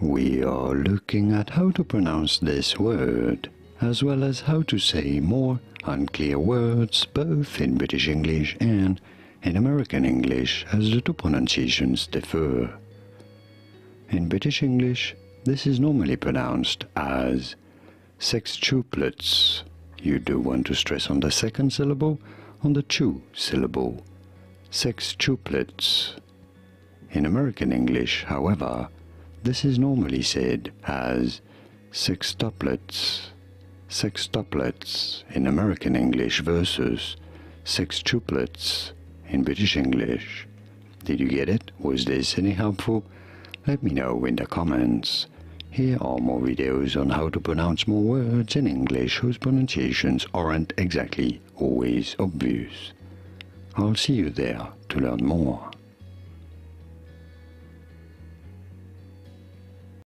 we are looking at how to pronounce this word, as well as how to say more unclear words both in British English and in American English as the two pronunciations differ. In British English, this is normally pronounced as sextuplets. You do want to stress on the second syllable, on the chew syllable. Sextuplets. In American English, however, this is normally said as sextuplets. Sextuplets in American English versus sextuplets in British English. Did you get it? Was this any helpful? Let me know in the comments. Here are more videos on how to pronounce more words in English whose pronunciations aren't exactly always obvious. I'll see you there to learn more.